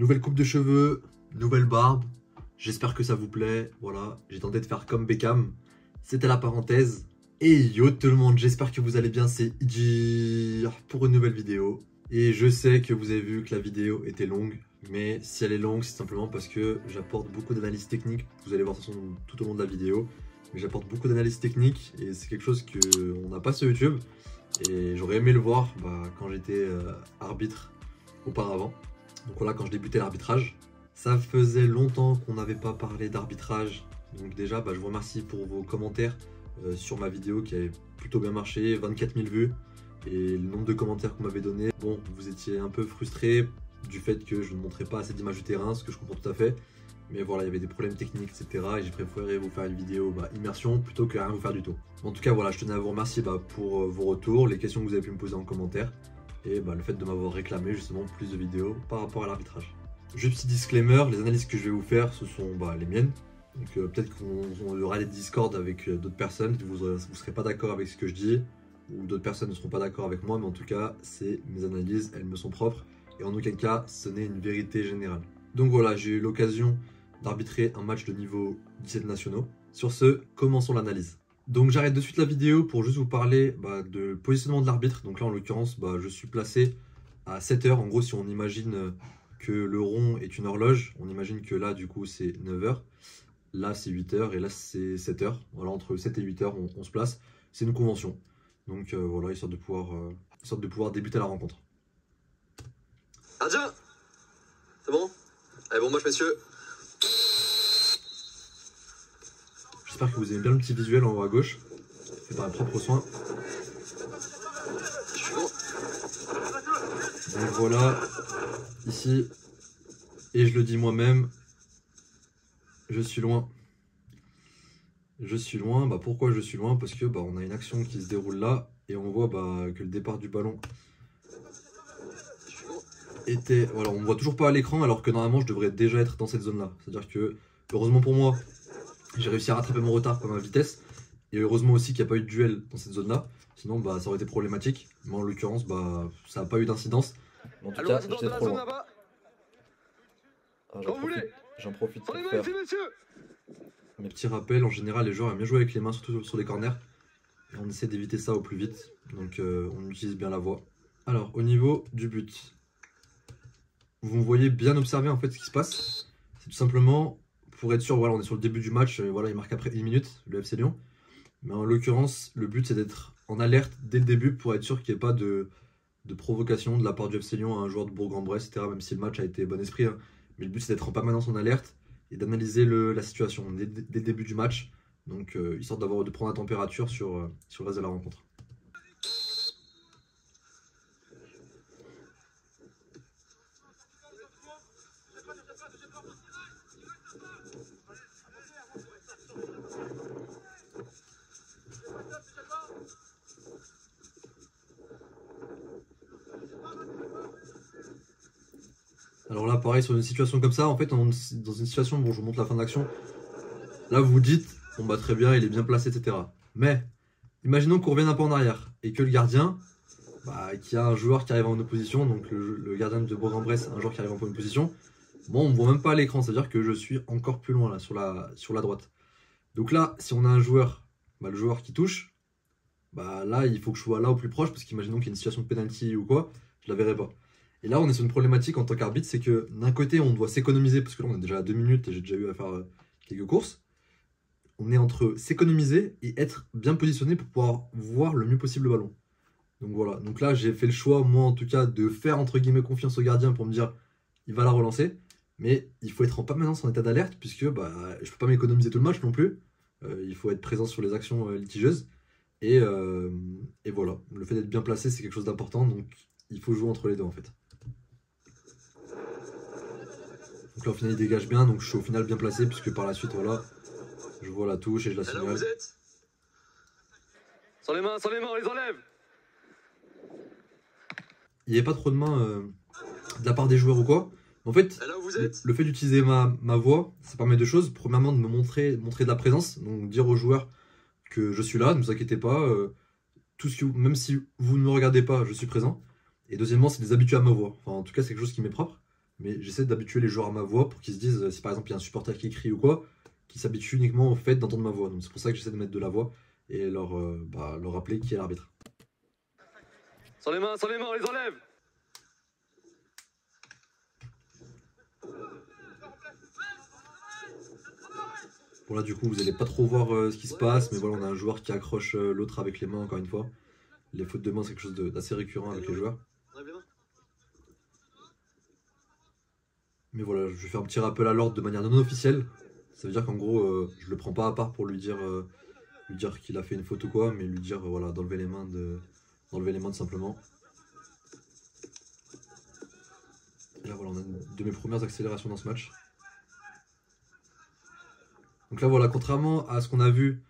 Nouvelle coupe de cheveux, nouvelle barbe. J'espère que ça vous plaît. Voilà, j'ai tenté de faire comme Beckham. C'était la parenthèse. Et yo tout le monde, j'espère que vous allez bien. C'est Ijir pour une nouvelle vidéo. Et je sais que vous avez vu que la vidéo était longue. Mais si elle est longue, c'est simplement parce que j'apporte beaucoup d'analyses techniques. Vous allez voir de toute façon tout au long de la vidéo. Mais j'apporte beaucoup d'analyses techniques et c'est quelque chose qu'on n'a pas sur YouTube. Et j'aurais aimé le voir bah, quand j'étais euh, arbitre auparavant. Donc voilà, quand je débutais l'arbitrage. Ça faisait longtemps qu'on n'avait pas parlé d'arbitrage. Donc déjà, bah, je vous remercie pour vos commentaires euh, sur ma vidéo qui avait plutôt bien marché, 24 000 vues. Et le nombre de commentaires qu'on m'avait donné, bon, vous étiez un peu frustré du fait que je ne montrais pas assez d'images du terrain, ce que je comprends tout à fait. Mais voilà, il y avait des problèmes techniques, etc. Et j'ai préféré vous faire une vidéo bah, immersion plutôt que rien vous faire du tout. En tout cas, voilà, je tenais à vous remercier bah, pour euh, vos retours, les questions que vous avez pu me poser en commentaire et bah, le fait de m'avoir réclamé justement plus de vidéos par rapport à l'arbitrage. Juste petit disclaimer, les analyses que je vais vous faire, ce sont bah, les miennes. Donc euh, peut-être qu'on aura des discords avec euh, d'autres personnes, vous ne serez pas d'accord avec ce que je dis, ou d'autres personnes ne seront pas d'accord avec moi, mais en tout cas, c'est mes analyses, elles me sont propres, et en aucun cas, ce n'est une vérité générale. Donc voilà, j'ai eu l'occasion d'arbitrer un match de niveau 17 nationaux. Sur ce, commençons l'analyse. Donc j'arrête de suite la vidéo pour juste vous parler bah, de positionnement de l'arbitre. Donc là en l'occurrence, bah, je suis placé à 7 heures. En gros, si on imagine que le rond est une horloge, on imagine que là du coup c'est 9 heures. Là c'est 8 heures et là c'est 7 heures. Voilà, entre 7 et 8 heures on, se place. C'est une convention. Donc euh, voilà, histoire de pouvoir, euh, de pouvoir débuter la rencontre. Adja C'est bon? Allez bon match messieurs J'espère que vous aimez bien le petit visuel en haut à gauche, fait par mes propres soins. Donc voilà, ici, et je le dis moi-même, je suis loin. Je suis loin, bah pourquoi je suis loin? Parce que bah on a une action qui se déroule là, et on voit bah, que le départ du ballon était... Voilà, on ne voit toujours pas à l'écran, alors que normalement je devrais déjà être dans cette zone-là. C'est-à-dire que, heureusement pour moi, j'ai réussi à rattraper mon retard par ma vitesse. Et heureusement aussi qu'il n'y a pas eu de duel dans cette zone-là. Sinon, bah, ça aurait été problématique. Mais en l'occurrence, bah, ça n'a pas eu d'incidence. En tout cas, j'étais trop loin. Ah, j'en profite, pour faire mes petits rappels. En général, les joueurs aiment bien jouer avec les mains, surtout sur les corners. Et on essaie d'éviter ça au plus vite. Donc, euh, on utilise bien la voix. Alors, au niveau du but, vous me voyez bien observer en fait ce qui se passe. C'est tout simplement pour être sûr, voilà, on est sur le début du match, euh, voilà, il marque après une minute, le FC Lyon. Mais en l'occurrence, le but c'est d'être en alerte dès le début pour être sûr qu'il n'y ait pas de, provocation de la part du FC Lyon à un joueur de Bourg-en-Bresse, etc. Même si le match a été bon esprit. Hein. Mais le but c'est d'être en permanence en alerte et d'analyser la situation dès, le début du match. Donc, euh, histoire d'avoir de prendre la température sur, euh, sur le reste de la rencontre. Alors là, pareil, sur une situation comme ça, en fait, dans une situation, bon, je vous montre la fin de l'action. Là, vous dites, bon, bah très bien, il est bien placé, etc. Mais, imaginons qu'on revienne un peu en arrière et que le gardien, bah, qu'il y a un joueur qui arrive en opposition, donc le, gardien de Bourg-en-Bresse, un joueur qui arrive en opposition, bon, on ne voit même pas à l'écran, c'est-à-dire que je suis encore plus loin là, sur la, sur la droite. Donc là, si on a un joueur, bah, le joueur qui touche, bah là, il faut que je sois là au plus proche, parce qu'imaginons qu'il y a une situation de penalty ou quoi, je la verrai pas. Et là, on est sur une problématique en tant qu'arbitre, c'est que d'un côté, on doit s'économiser, parce que là, on est déjà à deux minutes et j'ai déjà eu à faire euh, quelques courses. On est entre s'économiser et être bien positionné pour pouvoir voir le mieux possible le ballon. Donc voilà, donc là, j'ai fait le choix, moi en tout cas, de faire entre guillemets confiance au gardien pour me dire, il va la relancer. Mais il faut être en permanence en état d'alerte, puisque bah, je peux pas m'économiser tout le match non plus. Euh, il faut être présent sur les actions euh, litigieuses. Et, et voilà, le fait d'être bien placé, c'est quelque chose d'important. Donc il faut jouer entre les deux en fait. Donc là, au final, il dégage bien. Donc je suis au final bien placé, puisque par la suite, voilà, je vois la touche et je la signale. vous êtes Sans les mains, sans les mains, on les enlève Il n'y avait pas trop de mains euh, de la part des joueurs ou quoi. En fait, le, fait d'utiliser ma, ma, voix, ça permet deux choses. Premièrement, de me montrer, montrer de la présence, donc dire aux joueurs que je suis là, ne vous inquiétez pas. Euh, tout ce que, même si vous ne me regardez pas, je suis présent. Et deuxièmement, c'est des habitués à ma voix. Enfin, en tout cas, c'est quelque chose qui m'est propre. Mais j'essaie d'habituer les joueurs à ma voix pour qu'ils se disent, euh, si par exemple il y a un supporter qui crie ou quoi, qu'ils s'habituent uniquement au fait d'entendre ma voix. Donc c'est pour ça que j'essaie de mettre de la voix et leur, euh, bah, leur rappeler qui est l'arbitre. Sans les mains, sans les mains, on les enlève Bon là du coup vous allez pas trop voir euh, ce qui se passe, mais voilà on a un joueur qui accroche euh, l'autre avec les mains encore une fois. Les fautes de main c'est quelque chose d'assez récurrent avec les joueurs. Mais voilà, je vais faire un petit rappel à l'ordre de manière non officielle. Ça veut dire qu'en gros, euh, je le prends pas à part pour lui dire, euh, lui dire qu'il a fait une faute ou quoi, mais lui dire euh, voilà d'enlever les mains de, d'enlever les mains simplement. Là voilà, on a une de mes premières accélérations dans ce match. Donc là voilà, contrairement à ce qu'on a vu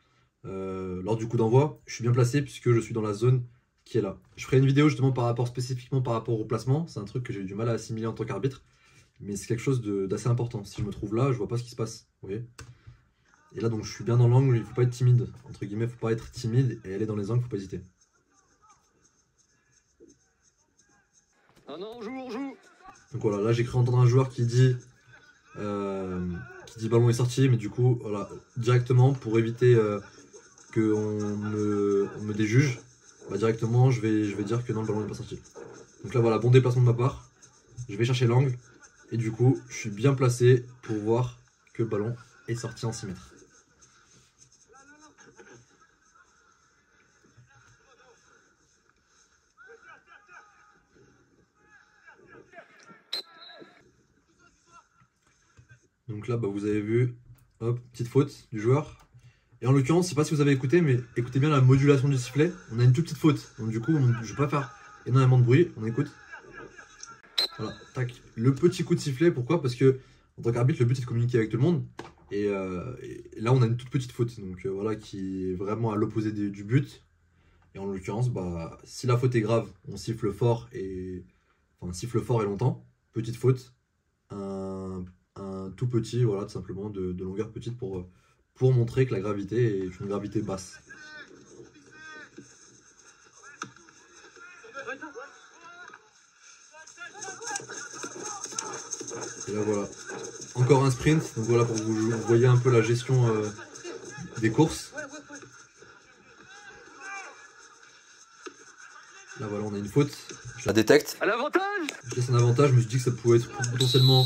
lors du coup d'envoi, je suis bien placé puisque je suis dans la zone qui est là. Je ferai une vidéo justement par rapport spécifiquement par rapport au placement. C'est un truc que j'ai eu du mal à assimiler en tant qu'arbitre. Mais c'est quelque chose d'assez important. Si je me trouve là, je vois pas ce qui se passe. Vous voyez Et là donc je suis bien dans l'angle, il faut pas être timide. Entre guillemets, faut pas être timide et aller dans les angles, faut pas hésiter. Ah non, on joue, on joue Donc voilà, là j'ai cru entendre un joueur qui dit euh, qui dit ballon est sorti, mais du coup voilà directement pour éviter euh, que on me, on me déjuge, bah, directement je vais je vais dire que non le ballon n'est pas sorti. Donc là voilà bon déplacement de ma part, je vais chercher l'angle et du coup je suis bien placé pour voir que le ballon est sorti en 6 mètres. Donc là, bah, vous avez vu, hop, petite faute du joueur. Et en l'occurrence, je sais pas si vous avez écouté, mais écoutez bien la modulation du sifflet. On a une toute petite faute. Donc du coup, je vais pas faire énormément de bruit. On écoute. Le petit coup de sifflet, pourquoi? Parce que en tant qu'arbitre, le but c'est de communiquer avec tout le monde. Et, euh, là, on a une toute petite faute. Donc euh, voilà, qui est vraiment à l'opposé du but. Et en l'occurrence, bah, si la faute est grave, on siffle fort et. Enfin, siffle fort et longtemps. Petite faute. Un tout petit, voilà, tout simplement de, longueur petite pour montrer que la gravité est une gravité basse. Et là voilà, encore un sprint, donc voilà pour que vous, vous voyez un peu la gestion euh, des courses. Là voilà, on a une faute, je la détecte. À l'avantage Je laisse un avantage, je me suis dit que ça pouvait être potentiellement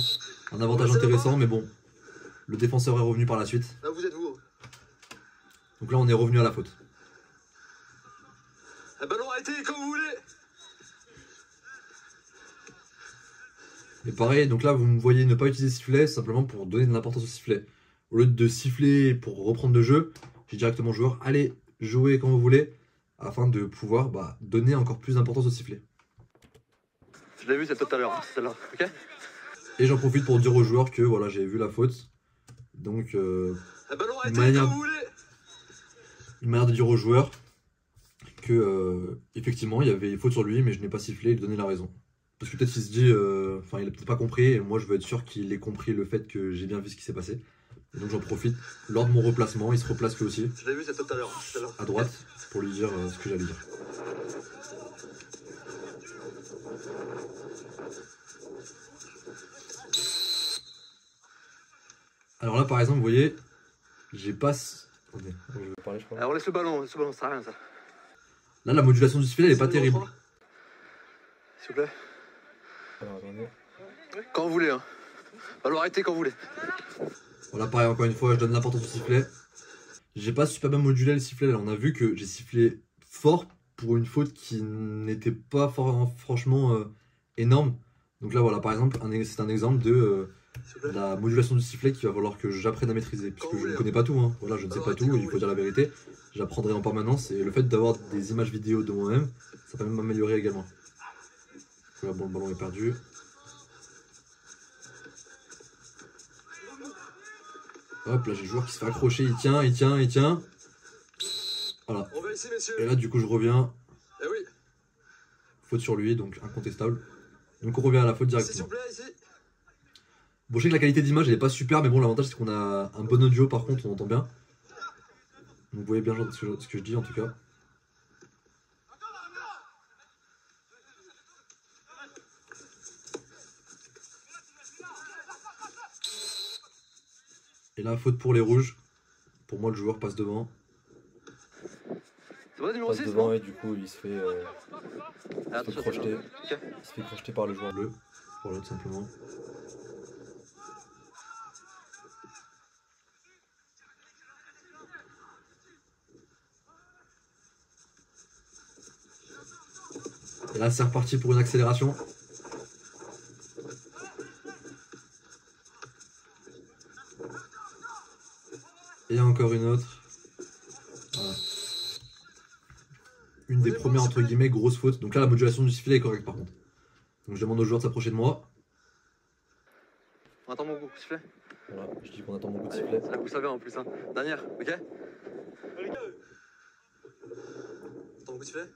un avantage intéressant, mais bon, le défenseur est revenu par la suite. Là, vous êtes vous. Donc là, on est revenu à la faute. Un ballon arrêté comme Et pareil, donc là, vous me voyez ne pas utiliser sifflet simplement pour donner de l'importance au sifflet. Au lieu de siffler pour reprendre le jeu, j'ai directement au joueur, allez, jouez quand vous voulez, afin de pouvoir bah, donner encore plus d'importance au sifflet. Je l'ai vu, c'est tout à l'heure, c'est là, ok? Et j'en profite pour dire aux joueurs que voilà, j'ai vu la faute. Donc, euh, Un ballon arrêté Manière- comme vous voulez. une manière de dire aux joueurs que euh, effectivement il y avait faute sur lui mais je n'ai pas sifflé et lui donner la raison. Parce que peut-être qu'il se dit, euh, enfin il a peut-être pas compris et moi je veux être sûr qu'il ait compris le fait que j'ai bien vu ce qui s'est passé. Et donc j'en profite lors de mon replacement, il se replace lui aussi Je l'ai vu, c'est tout à l'heure. à droite pour lui dire euh, ce que j'allais dire. Alors là par exemple vous voyez, j'ai pas... Attendez. Je vais parler, je crois. Alors on laisse le ballon, on laisse le ballon, ça sert à rien ça. Là la modulation du sifflet elle est pas terrible. S'il vous plaît. Alors, attendez. Quand vous voulez, hein. Ballon arrêté quand vous voulez. Voilà, pareil, encore une fois, je donne l'importance au sifflet. J'ai pas super bien modulé le sifflet. Là, on a vu que j'ai sifflé fort pour une faute qui n'était pas for- franchement euh, énorme. Donc là, voilà, par exemple, c'est un exemple de euh, la modulation du sifflet qu'il va falloir que j'apprenne à maîtriser. Puisque je ne connais pas tout. hein. Voilà, je ne sais pas tout, il faut dire la vérité. J'apprendrai en permanence. Et le fait d'avoir des images vidéo de moi-même, ça peut même m'améliorer également. Bon, le ballon est perdu. Hop, là j'ai le joueur qui se fait accrocher, il tient, il tient, il tient. Voilà. On va ici, messieurs. Et là du coup je reviens, Eh oui. faute sur lui, donc incontestable. Donc on revient à la faute s'il directement. vous plaît, ici. Bon je sais que la qualité d'image elle est pas super, mais bon l'avantage c'est qu'on a un bon audio par contre, on entend bien. Donc vous voyez bien ce que je dis en tout cas. Et là, faute pour les rouges. Pour moi, le joueur passe devant. C'est bon, numéro passe 6, devant bon et du coup il se fait, euh, Ah, il se fait attention, crocheter. Il se fait crocheter par le joueur bleu. Bleu. Voilà, tout simplement. Et là, c'est reparti pour une accélération. Encore une autre. Voilà. Une des premières, entre guillemets, grosses fautes. Donc là, la modulation du sifflet est correcte par contre. Donc je demande aux joueurs de s'approcher de moi. On attend mon coup, sifflet. Voilà, je dis qu'on attend mon coup de sifflet. C'est là que vous savez en plus. Hein. Dernière, ok Attends, coup de sifflet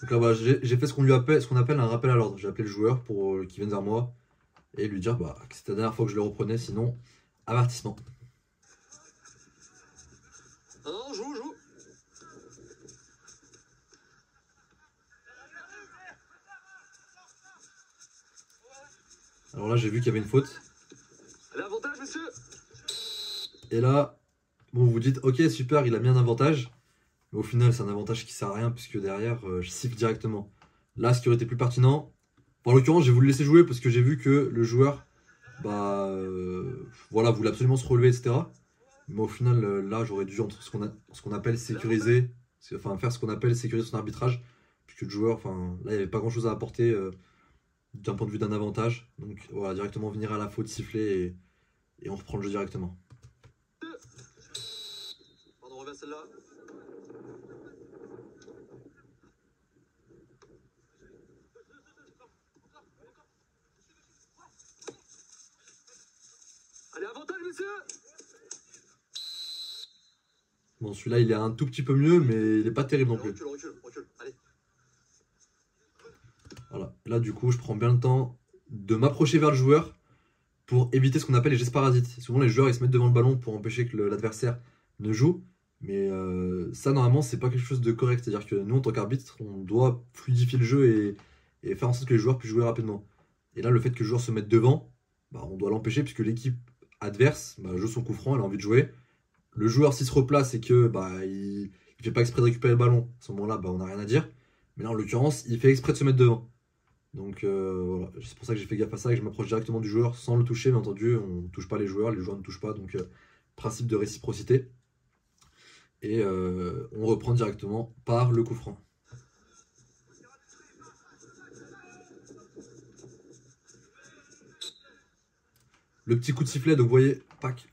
Donc là, voilà, j'ai fait ce qu'on lui appelle, ce qu'on appelle un rappel à l'ordre. J'ai appelé le joueur pour euh, qu'il vienne vers moi et lui dire bah, que c'était la dernière fois que je le reprenais, sinon avertissement. Non, non, joue, joue. Alors là, j'ai vu qu'il y avait une faute. Allez, avantage, messieurs Et là, bon, vous vous dites, ok, super, il a mis un avantage. Mais au final, c'est un avantage qui sert à rien puisque derrière, euh, je siffle directement. Là, ce qui aurait été plus pertinent, en l'occurrence, j'ai voulu le laisser jouer parce que j'ai vu que le joueur, bah, euh, voilà, voulait absolument se relever, etc. Mais au final, euh, là, j'aurais dû entre ce qu'on appelle sécuriser, enfin, faire ce qu'on appelle sécuriser son arbitrage, puisque le joueur, enfin, là, il n'y avait pas grand chose à apporter euh, d'un point de vue d'un avantage. Donc, voilà, directement venir à la faute, siffler et, et on reprend le jeu directement. Pardon, reviens celle-là. Allez, avantage, messieurs Bon, celui-là, il est un tout petit peu mieux, mais il est pas terrible non plus. Recule, recule, recule. Allez. Voilà. Là, du coup, je prends bien le temps de m'approcher vers le joueur pour éviter ce qu'on appelle les gestes parasites. Souvent, les joueurs, ils se mettent devant le ballon pour empêcher que l'adversaire ne joue. Mais euh, ça, normalement, c'est pas quelque chose de correct. C'est-à-dire que nous, en tant qu'arbitre, on doit fluidifier le jeu et, faire en sorte que les joueurs puissent jouer rapidement. Et là, le fait que le joueur se mette devant, bah, on doit l'empêcher puisque l'équipe adverse bah, joue son coup franc, elle a envie de jouer. Le joueur, s'il se replace et que bah, fait pas exprès de récupérer le ballon, à ce moment-là, bah, on n'a rien à dire. Mais là, en l'occurrence, il fait exprès de se mettre devant. Donc euh, voilà, c'est pour ça que j'ai fait gaffe à ça et que je m'approche directement du joueur sans le toucher. Bien entendu, on ne touche pas les joueurs, les joueurs ne touchent pas. Donc euh, principe de réciprocité. Et euh, on reprend directement par le coup franc. Le petit coup de sifflet, donc vous voyez, pack,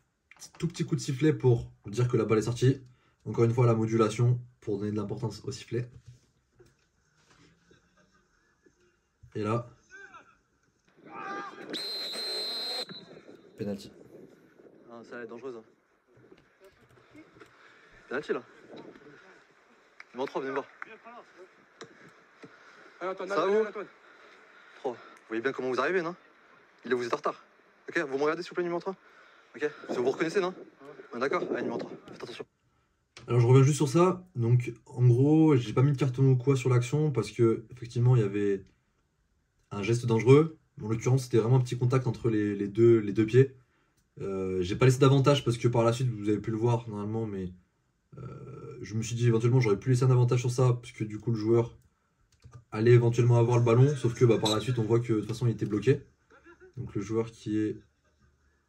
tout petit coup de sifflet pour dire que la balle est sortie. Encore une fois, la modulation pour donner de l'importance au sifflet. Et là, Penalty. Ah, ça elle est dangereuse. Hein. Penalty là. Numéro 3, venez me voir. Antoine, Ça va, Antoine, vous Antoine. Vous voyez bien comment vous arrivez, non? Il est vous êtes en retard. Ok, vous me regardez s'il vous plaît, numéro 3 Ok, vous vous reconnaissez, non? Ouais, D'accord Allez, numéro 3, faites attention. Alors je reviens juste sur ça. Donc en gros, j'ai pas mis de carton ou quoi sur l'action parce que effectivement il y avait un geste dangereux. En l'occurrence, c'était vraiment un petit contact entre les, deux, pieds. Euh, j'ai pas laissé d'avantage parce que par la suite vous avez pu le voir normalement, mais euh, je me suis dit éventuellement j'aurais pu laisser un avantage sur ça parce que du coup le joueur allait éventuellement avoir le ballon, sauf que bah, par la suite on voit que de toute façon il était bloqué. Donc le joueur qui est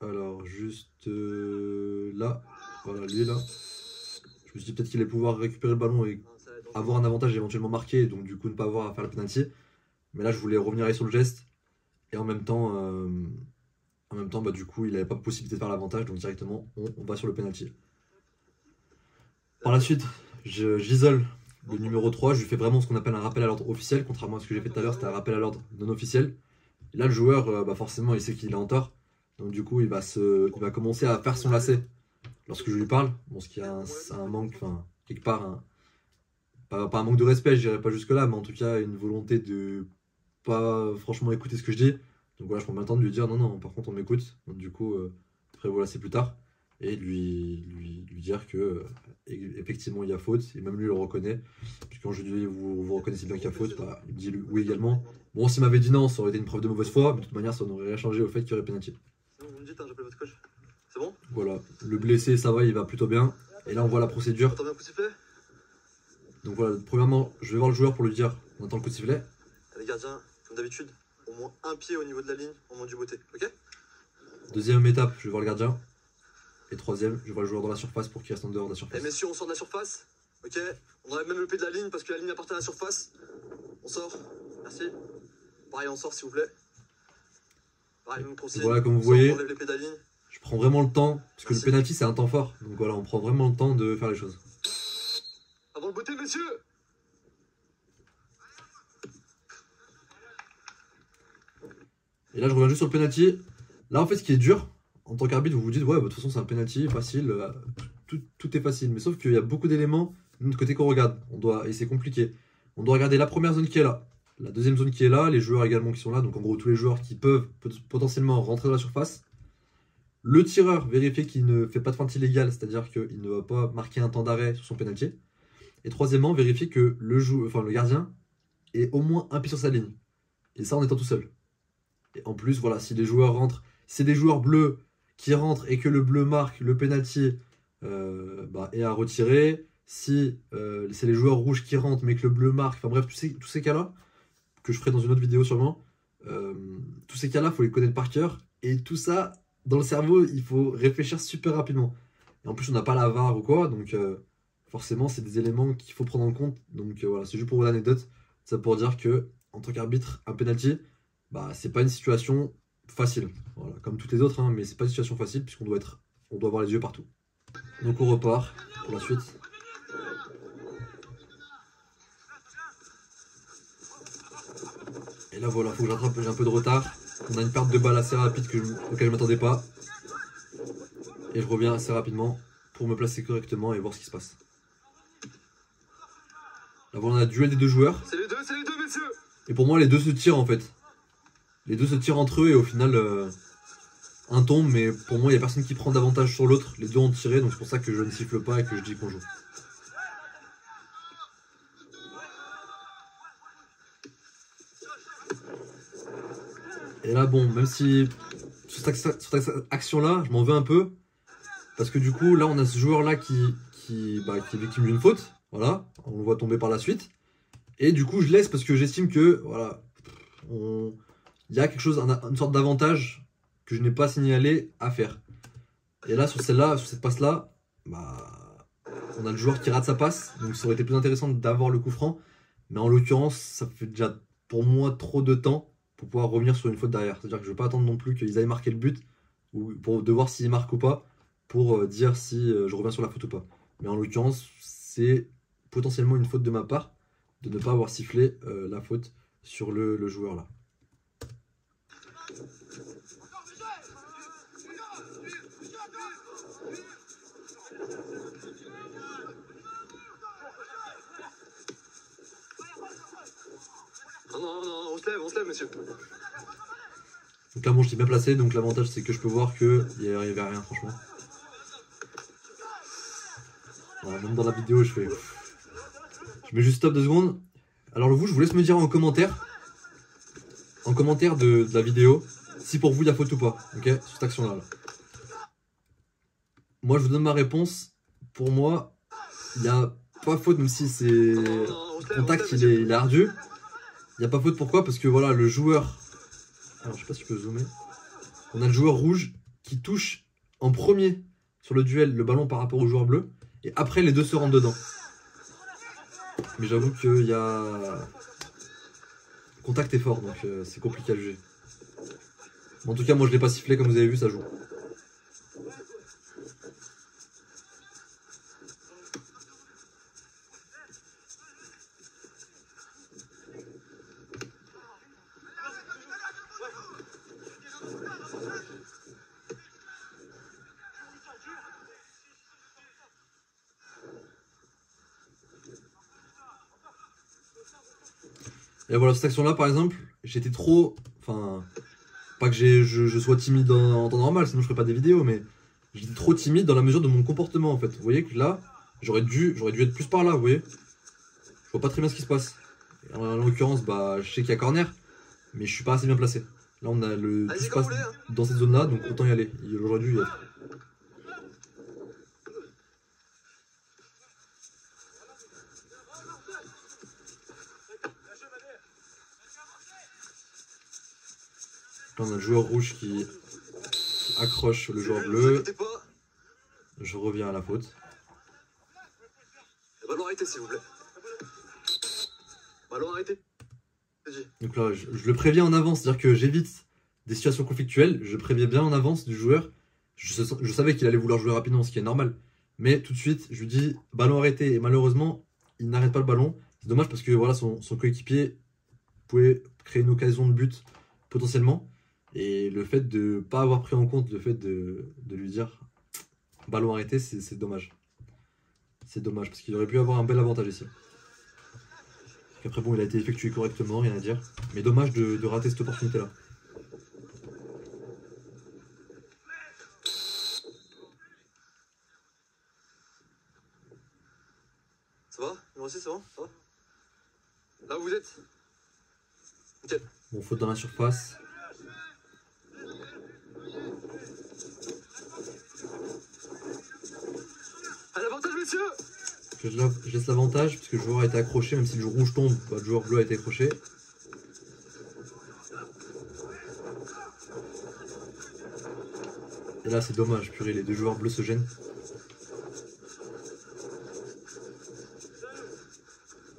alors juste euh, là, voilà lui là. Je me suis dit peut-être qu'il allait pouvoir récupérer le ballon et avoir un avantage éventuellement marqué, donc du coup ne pas avoir à faire le penalty. Mais là, je voulais revenir sur le geste, et en même temps, euh, en même temps, bah, du coup, il n'avait pas possibilité de faire l'avantage, donc directement, on, va sur le penalty. Par la suite, j'isole le numéro 3, je lui fais vraiment ce qu'on appelle un rappel à l'ordre officiel, contrairement à ce que j'ai fait tout à l'heure, c'était un rappel à l'ordre non officiel. Là, le joueur, euh, bah, forcément, il sait qu'il est en tort, donc du coup, il va, se, il va commencer à faire son lacet lorsque je lui parle. Bon, ce qui est un, manque, enfin, quelque part, pas, pas un manque de respect, je dirais pas jusque-là, mais en tout cas, une volonté de pas franchement écouter ce que je dis. Donc voilà, je prends le temps de lui dire non, non, par contre, on m'écoute. Donc du coup, euh, après, voilà, c'est plus tard. Et lui, lui, lui dire que euh, effectivement il y a faute, et même lui le reconnaît. Puis quand je lui dis vous, vous reconnaissez bien qu'il y a faute, bah, il me dit oui également. Bon, s'il m'avait dit non, ça aurait été une preuve de mauvaise foi, mais de toute manière, ça n'aurait rien changé au fait qu'il y aurait bon, vous me dites, hein, j'appelle votre coach. C'est Voilà, le blessé, ça va, il va plutôt bien. Et là, on voit la procédure. Coup de sifflet Donc voilà, premièrement, je vais voir le joueur pour lui dire on attend le coup de sifflet. Les gardiens, comme d'habitude, au moins un pied au niveau de la ligne, au moins du beauté, ok? Deuxième étape, je vais voir le gardien. Et troisième, je vais voir le joueur dans la surface pour qu'il reste en dehors de la Eh surface. messieurs, on sort de la surface, ok? On enlève même le pied de la ligne parce que la ligne appartient à la surface. On sort, merci. Pareil, on sort s'il vous plaît. Pareil, même consigne. Voilà, comme vous On sort, voyez. On enlève les pieds de la ligne. Je prends vraiment le temps, parce que Merci. le penalty c'est un temps fort. Donc voilà, on prend vraiment le temps de faire les choses. Avant le beauté, messieurs Et là, je reviens juste sur le penalty. Là, en fait, ce qui est dur, en tant qu'arbitre, vous vous dites, ouais, bah, de toute façon, c'est un penalty, facile, euh, tout, est facile. Mais sauf qu'il y a beaucoup d'éléments de notre côté qu'on regarde. On doit, et c'est compliqué. On doit regarder la première zone qui est là, la deuxième zone qui est là, les joueurs également qui sont là. Donc, en gros, tous les joueurs qui peuvent pot- potentiellement rentrer dans la surface. Le tireur, vérifier qu'il ne fait pas de feinte illégale, c'est-à-dire qu'il ne va pas marquer un temps d'arrêt sur son penalty. Et troisièmement, vérifier que le, enfin, le gardien est au moins un pied sur sa ligne. Et ça en étant tout seul. En plus, voilà, si les joueurs rentrent, c'est des joueurs bleus qui rentrent et que le bleu marque, le penalty euh, bah, est à retirer. Si euh, c'est les joueurs rouges qui rentrent mais que le bleu marque, enfin bref, tous ces, cas-là, que je ferai dans une autre vidéo sûrement, euh, tous ces cas-là, il faut les connaître par cœur. Et tout ça, dans le cerveau, il faut réfléchir super rapidement. Et en plus, on n'a pas la VAR ou quoi, donc euh, forcément, c'est des éléments qu'il faut prendre en compte. Donc voilà, c'est juste pour l'anecdote. Ça pour dire que, en tant qu'arbitre, un penalty, bah, c'est pas une situation facile. Voilà, comme toutes les autres, hein, mais c'est pas une situation facile puisqu'on doit être, on doit avoir les yeux partout. Donc on repart pour la suite. Et là voilà, faut que j'attrape, j'ai un peu de retard. On a une perte de balle assez rapide que je, auquel je m'attendais pas. Et je reviens assez rapidement pour me placer correctement et voir ce qui se passe. Là voilà, on a duel des deux joueurs. C'est les deux, c'est les deux, messieurs Et pour moi, les deux se tirent en fait. Les deux se tirent entre eux et au final, euh, un tombe, mais pour moi, il n'y a personne qui prend d'avantage sur l'autre. Les deux ont tiré, donc c'est pour ça que je ne siffle pas et que je dis qu'on joue. Et là, bon, même si sur cette, action-là, je m'en veux un peu. Parce que du coup, là, on a ce joueur-là qui, qui, bah, qui est victime d'une faute. Voilà, on le voit tomber par la suite. Et du coup, je laisse parce que j'estime que, voilà, on- il y a quelque chose, un- une sorte d'avantage que je n'ai pas signalé à faire. Et là, sur celle-là, sur cette passe-là, bah, on a le joueur qui rate sa passe, donc ça aurait été plus intéressant d'avoir le coup franc. Mais en l'occurrence, ça fait déjà pour moi trop de temps pour pouvoir revenir sur une faute derrière. C'est-à-dire que je ne veux pas attendre non plus qu'ils aillent marquer le but ou pour de voir s'ils marquent ou pas pour euh, dire si euh, je reviens sur la faute ou pas. Mais en l'occurrence, c'est potentiellement une faute de ma part de ne pas avoir sifflé euh, la faute sur le, le joueur là. Non, non, non, on se lève, on se lève, messieurs. Donc là, bon, j'étais bien placé, donc l'avantage c'est que je peux voir qu'il n'y avait rien, franchement. Même dans la vidéo, je fais. Je mets juste stop deux secondes. Alors, vous, je vous laisse me dire en commentaire, en commentaire de, de la vidéo, si pour vous il y a faute ou pas, ok, sur cette action-là. là. Moi, je vous donne ma réponse. Pour moi, il n'y a pas faute, même si c'est. Le contact il est, il est ardu. Il n'y a pas faute pourquoi? Parce que voilà, le joueur. Alors je sais pas si je peux zoomer. On a le joueur rouge qui touche en premier sur le duel le ballon par rapport au joueur bleu. Et après les deux se rentrent dedans. Mais j'avoue qu'il y a. Contact est fort donc euh, c'est compliqué à juger. En tout cas, moi je l'ai pas sifflé comme vous avez vu, ça joue. Et voilà, cette action-là, par exemple, j'étais trop. Enfin, pas que je, je sois timide en, en temps normal, sinon je ferais pas des vidéos, mais j'étais trop timide dans la mesure de mon comportement en fait. Vous voyez que là, j'aurais dû, j'aurais dû être plus par là, vous voyez. Je vois pas très bien ce qui se passe. En, en l'occurrence, bah, je sais qu'il y a corner, mais je suis pas assez bien placé. Là, on a le. Tout se passe hein. dans cette zone-là, donc autant y aller. J'aurais dû y être. Là, on a le joueur rouge qui, qui accroche le joueur bleu. Je reviens à la faute. Ballon arrêté, s'il vous plaît. Ballon arrêté. Donc là, je, je le préviens en avance, c'est-à-dire que j'évite des situations conflictuelles. Je préviens bien en avance du joueur. Je, savais qu'il allait vouloir jouer rapidement, ce qui est normal. Mais tout de suite, je lui dis ballon arrêté. Et malheureusement, il n'arrête pas le ballon. C'est dommage parce que voilà, son, son coéquipier pouvait créer une occasion de but potentiellement. Et le fait de ne pas avoir pris en compte le fait de, de lui dire ballon arrêté, c'est dommage. C'est dommage parce qu'il aurait pu avoir un bel avantage ici. Après bon, il a été effectué correctement, rien à dire. Mais dommage de, de rater cette opportunité-là. Ça va? Numéro 6, c'est bon Ça va? Là où vous êtes? Bon, faute dans la surface. À l'avantage, messieurs Je, la- je laisse l'avantage parce que le joueur a été accroché, même si le rouge tombe, bah, le joueur bleu a été accroché. Et là, c'est dommage, purée, les deux joueurs bleus se gênent.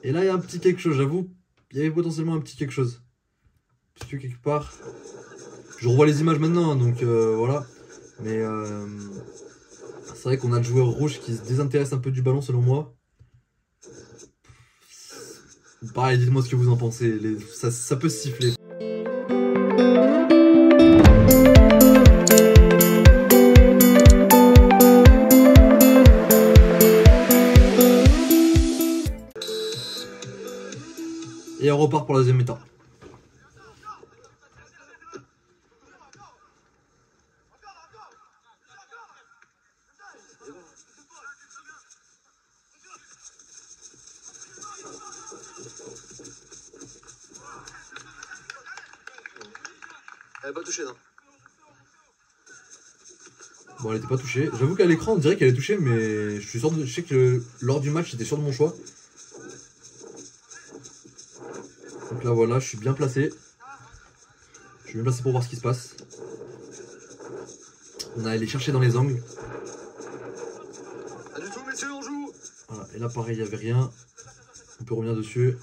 Et là, il y a un petit quelque chose, j'avoue. Il y avait potentiellement un petit quelque chose. Parce que quelque part. Je revois les images maintenant, hein, donc euh, voilà. Mais euh, c'est vrai qu'on a le joueur rouge qui se désintéresse un peu du ballon, selon moi. Pareil, dites-moi ce que vous en pensez. Ça, peut siffler. Et on repart pour la deuxième mi-temps. Bon, elle était pas touchée. J'avoue qu'à l'écran, on dirait qu'elle est touchée, mais je suis sûr de... je sais que lors du match, j'étais sûr de mon choix. Donc là, voilà, je suis bien placé. Je suis bien placé pour voir ce qui se passe. On a allé chercher dans les angles. Pas du tout, messieurs, on joue Voilà. Et là, pareil, il n'y avait rien. On peut revenir dessus.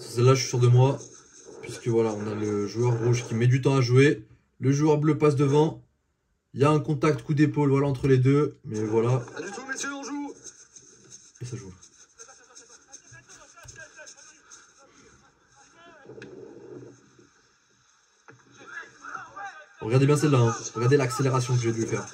Celle-là, je suis sûr de moi. Puisque voilà, on a le joueur rouge qui met du temps à jouer. Le joueur bleu passe devant. Il y a un contact coup d'épaule voilà, entre les deux. Mais voilà, Pas du tout, messieurs, on joue et ça joue. Regardez bien celle-là. hein. Regardez l'accélération que j'ai dû faire.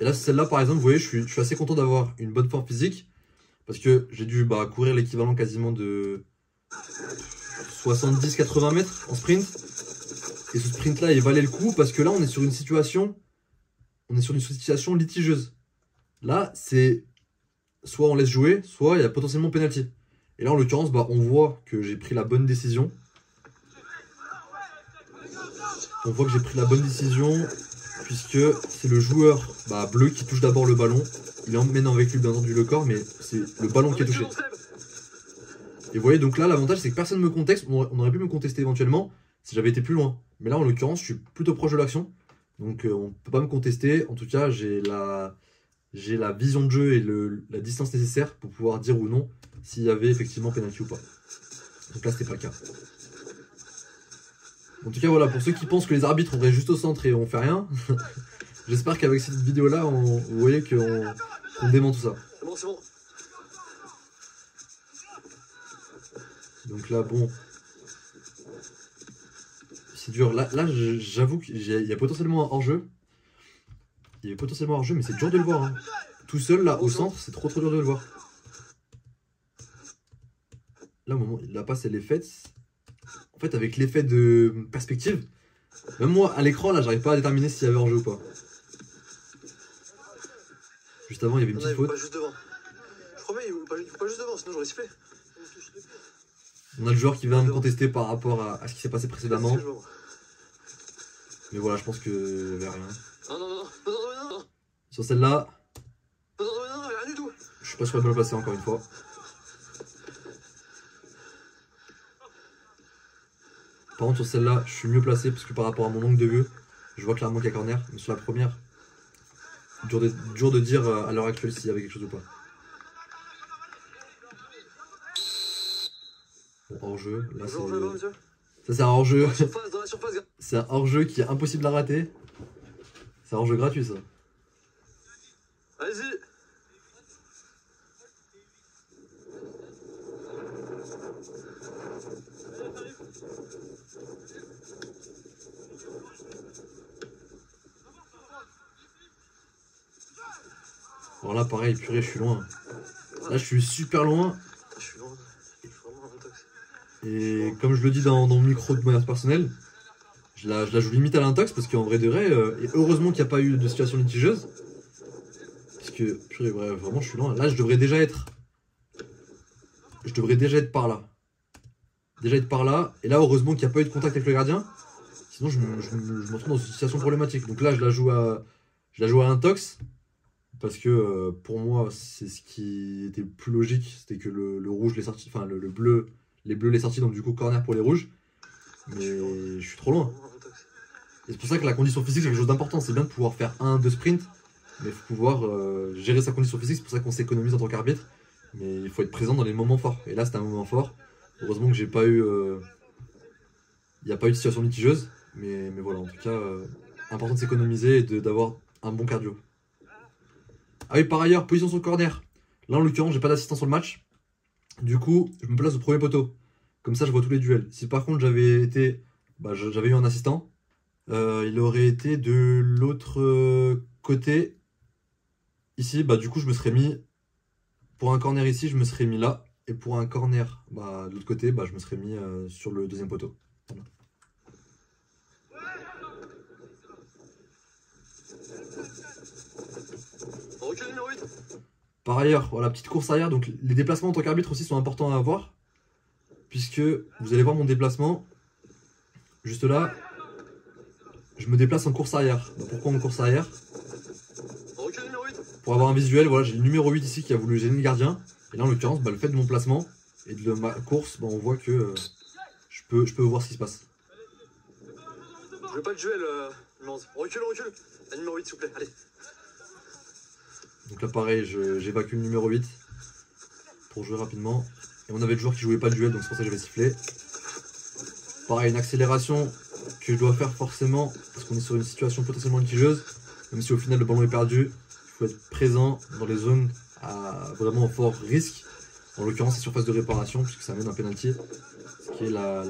Et là, celle-là, par exemple, vous voyez, je suis, je suis assez content d'avoir une bonne forme physique. Parce que j'ai dû bah, courir l'équivalent quasiment de 70-80 mètres en sprint. Et ce sprint-là, il valait le coup parce que là, on est sur une situation, on est sur une situation litigieuse. Là, c'est soit on laisse jouer, soit il y a potentiellement penalty. Et là, en l'occurrence, bah, on voit que j'ai pris la bonne décision. On voit que j'ai pris la bonne décision puisque c'est le joueur bah, bleu qui touche d'abord le ballon. Il emmène lui bien entendu le corps, mais c'est le ballon qui est touché. on Et vous voyez, donc là, l'avantage, c'est que personne ne me conteste. On aurait, on pu me contester éventuellement si j'avais été plus loin. Mais là, en l'occurrence, je suis plutôt proche de l'action. Donc, euh, on peut pas me contester. En tout cas, j'ai la, j'ai la vision de jeu et le, la distance nécessaire pour pouvoir dire ou non s'il y avait effectivement penalty ou pas. Donc là, c'était pas le cas. En tout cas, voilà, pour ceux qui pensent que les arbitres auraient juste au centre et on fait rien, j'espère qu'avec cette vidéo-là, on- vous voyez qu'on qu'on dément tout ça. C'est bon, c'est bon. Donc là, bon. C'est dur. Là, j'avoue qu'il y, a- il y a potentiellement un hors-jeu. Il y a potentiellement un hors-jeu, mais c'est dur de le voir. hein. Tout seul, là, au centre, c'est trop trop dur de le voir. Là, au moment, la passe, elle est faite. En fait, avec l'effet de perspective, même moi, à l'écran, là, j'arrive pas à déterminer s'il y avait hors-jeu ou pas. Juste avant, il y avait une non, petite faute. pas juste devant. Je promets, il faut pas, il faut pas juste devant, sinon j'aurais sifflé. On a le joueur qui vient me contester par rapport à, à ce qui s'est passé précédemment. Mais voilà, je pense que il y avait rien. Non, non, non, non, non, non, non, Sur celle-là, non, non, non, non, rien du tout. je suis pas sur la bonne placé encore une fois. Par contre, sur celle-là, je suis mieux placé parce que par rapport à mon angle de vue, je vois clairement qu'il y a corner. Mais sur la première, dur de, dur de dire euh, à l'heure actuelle s'il y avait quelque chose ou pas. Bon, hors-jeu, là c'est. Ça c'est un hors-jeu. C'est un hors-jeu qui est impossible à rater. C'est un hors-jeu gratuit ça. Allez-y. Alors là pareil, purée, je suis loin. Là je suis super loin. Et comme je le dis dans, mon micro de manière personnelle, je la, je la joue limite à l'intox parce qu'en vrai de vrai, euh, et heureusement qu'il n'y a pas eu de situation litigeuse. Parce que, purée, vraiment, je suis loin. Là, je devrais déjà être. Je devrais déjà être par là. Déjà être par là. Et là, heureusement qu'il n'y a pas eu de contact avec le gardien. Sinon, je me retrouve dans une situation problématique. Donc là, je la joue à, je la joue à l'intox. Parce que euh, pour moi, c'est ce qui était le plus logique. C'était que le, le rouge les sorti. Enfin, le, le bleu les bleus les sorties, donc du coup corner pour les rouges. Mais je suis trop loin. Et c'est pour ça que la condition physique c'est quelque chose d'important. C'est bien de pouvoir faire un, deux sprints, mais il faut pouvoir euh, gérer sa condition physique. C'est pour ça qu'on s'économise en tant qu'arbitre. Mais il faut être présent dans les moments forts. Et là c'était un moment fort. Heureusement que j'ai pas eu. euh, Il n'y a pas eu de situation litigieuse. Mais, mais voilà, en tout cas, important de s'économiser et d'avoir un bon cardio. Ah oui, par ailleurs, position sur le corner. Là en l'occurrence, j'ai pas d'assistant sur le match. Du coup, je me place au premier poteau. Comme ça, je vois tous les duels. Si par contre j'avais été, bah, j'avais eu un assistant, euh, il aurait été de l'autre côté. Ici, bah du coup, je me serais mis pour un corner ici, je me serais mis là, et pour un corner, bah de l'autre côté, bah je me serais mis euh, sur le deuxième poteau. On recule numéro 8. Par ailleurs, voilà, petite course arrière. Donc, les déplacements en tant qu'arbitre aussi sont importants à avoir. Puisque vous allez voir mon déplacement. Juste là. Je me déplace en course arrière. Bah, pourquoi en course arrière? On recule numéro 8. Pour avoir un visuel, voilà, j'ai le numéro 8 ici qui a voulu gêner le gardien. Et là, en l'occurrence, bah, le fait de mon placement et de ma course, bah, on voit que euh, je, peux, voir ce qui se passe. Je veux pas de duel, euh, numéro 11. On recule, recule. La numéro 8, s'il vous plaît. Allez. Donc là, pareil, j'évacue le numéro 8 pour jouer rapidement. Et on avait le joueur qui jouait pas le duel, donc c'est pour ça que j'avais sifflé. Pareil, une accélération que je dois faire forcément parce qu'on est sur une situation potentiellement litigieuse. Même si au final le ballon est perdu, il faut être présent dans les zones à vraiment fort risque. En l'occurrence, c'est surface de réparation, puisque ça mène un penalty, ce qui est la-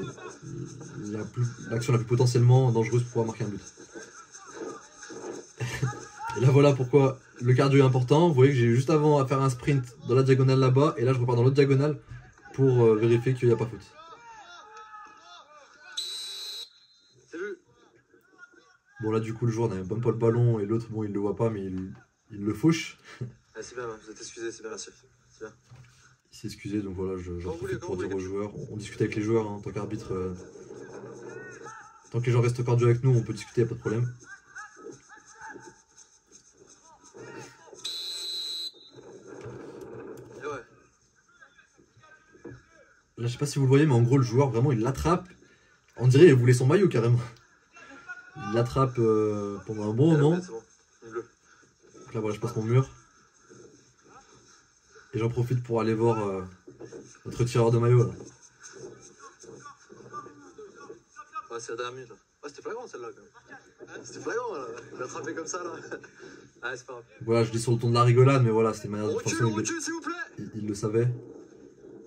la l'action la, plus potentiellement dangereuse pour pouvoir marquer un but. Là, voilà pourquoi le cardio est important. Vous voyez que j'ai juste avant à faire un sprint dans la diagonale là-bas, et là, je repars dans l'autre diagonale pour euh, vérifier qu'il n'y a pas faute. Bon, là, du coup, le joueur n'a même pas le ballon, et l'autre, bon, il le voit pas, mais il, il le fauche. Ah, c'est bien, vous êtes excusé, c'est bien, merci. Il s'est excusé, donc voilà, je- j'en voulez, profite pour dire aux joueurs. On, on discute avec les joueurs hein, en tant qu'arbitre. euh, tant que les gens restent cardio avec nous, on peut discuter, y a pas de problème. Et ouais. Là, je sais pas si vous le voyez, mais en gros, le joueur, vraiment, il l'attrape. On dirait qu'il voulait son maillot carrément. Il l'attrape euh, pendant un bon moment. Donc là, voilà, je passe mon mur. Et j'en profite pour aller voir euh, notre tireur de maillot. Là. Ouais, c'est la dernière minute là. Ouais, c'était flagrant celle-là quand même. C'était flagrant là. Il l'a attrapé comme ça là. C'est pas grave. Voilà, je dis sur le ton de la rigolade, mais voilà, c'était manière de. recule, façon, on il, le- recule s'il vous plaît. il- il le savait.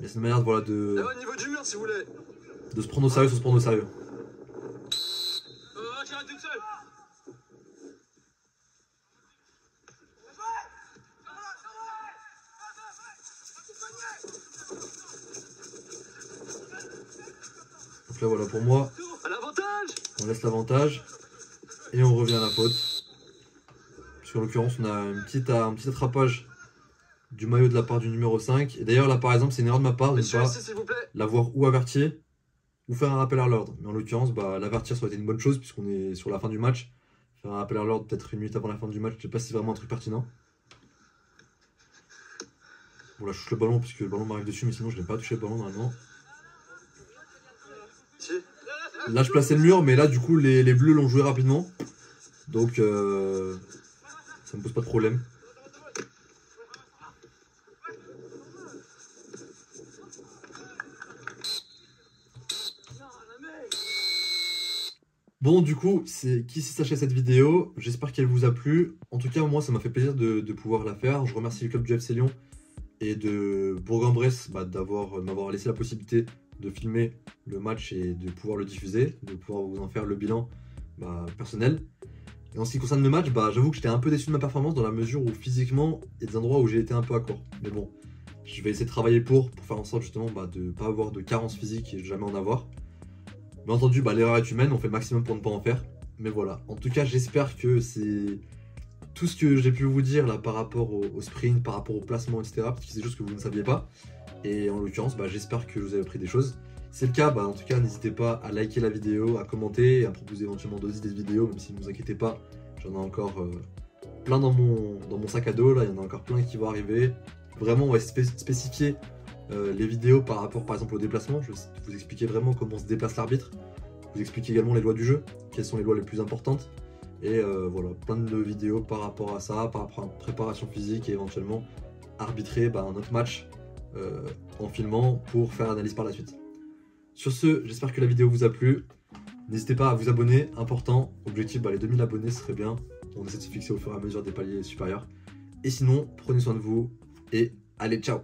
Mais c'est une manière de, voilà, de, Et ouais, niveau du mur s'il vous plaît. de se prendre au sérieux sans se prendre au sérieux. Euh, seule. Donc là, voilà, pour moi, on laisse l'avantage et on revient à la faute. Parce qu'en l'occurrence, on a une petite, un petit attrapage du maillot de la part du numéro 5. Et d'ailleurs, là, par exemple, c'est une erreur de ma part de ne pas l'avoir ou averti ou faire un rappel à l'ordre. Mais en l'occurrence, bah, l'avertir, ça aurait été une bonne chose puisqu'on est sur la fin du match. Faire un rappel à l'ordre peut-être une minute avant la fin du match, je sais pas si c'est vraiment un truc pertinent. Bon là je touche le ballon parce que le ballon m'arrive dessus mais sinon je n'ai pas touché le ballon normalement. Là je plaçais le mur mais là du coup les, les bleus l'ont joué rapidement. Donc euh, ça me pose pas de problème. Bon, du coup, c'est qui s'achète cette vidéo? J'espère qu'elle vous a plu. En tout cas, moi, ça m'a fait plaisir de, pouvoir la faire. Je remercie le club du FC Lyon et de Bourg-en-Bresse bah, d'avoir m'avoir laissé la possibilité de filmer le match et de pouvoir le diffuser, de pouvoir vous en faire le bilan bah, personnel. Et en ce qui concerne le match, bah, j'avoue que j'étais un peu déçu de ma performance dans la mesure où physiquement, il y a des endroits où j'ai été un peu à court. Mais bon, je vais essayer de travailler pour, pour faire en sorte justement de ne pas avoir de carence physique et jamais en avoir. Bien entendu, bah, l'erreur est humaine, on fait le maximum pour ne pas en faire. Mais voilà, en tout cas, j'espère que c'est tout ce que j'ai pu vous dire là par rapport au, sprint, par rapport au placement, etc. Parce que c'est des choses que vous ne saviez pas. Et en l'occurrence, bah, j'espère que vous avez appris des choses. Si c'est le cas, bah, en tout cas, n'hésitez pas à liker la vidéo, à commenter et à proposer éventuellement d'autres idées de vidéos, même si ne vous inquiétez pas, j'en ai encore euh, plein dans mon, dans mon sac à dos, là, il y en a encore plein qui vont arriver. Vraiment, on va spé- spécifier euh, les vidéos par rapport, par exemple, au déplacement. Je vais vous expliquer vraiment comment se déplace l'arbitre. Vous expliquer également les lois du jeu, quelles sont les lois les plus importantes. Et euh, voilà, plein de vidéos par rapport à ça, par rapport à la préparation physique et éventuellement arbitrer bah, un autre match euh, en filmant pour faire analyse par la suite. Sur ce, j'espère que la vidéo vous a plu. N'hésitez pas à vous abonner, important. Objectif, bah, les 2000 abonnés, serait bien. On essaie de se fixer au fur et à mesure des paliers supérieurs. Et sinon, prenez soin de vous et allez, ciao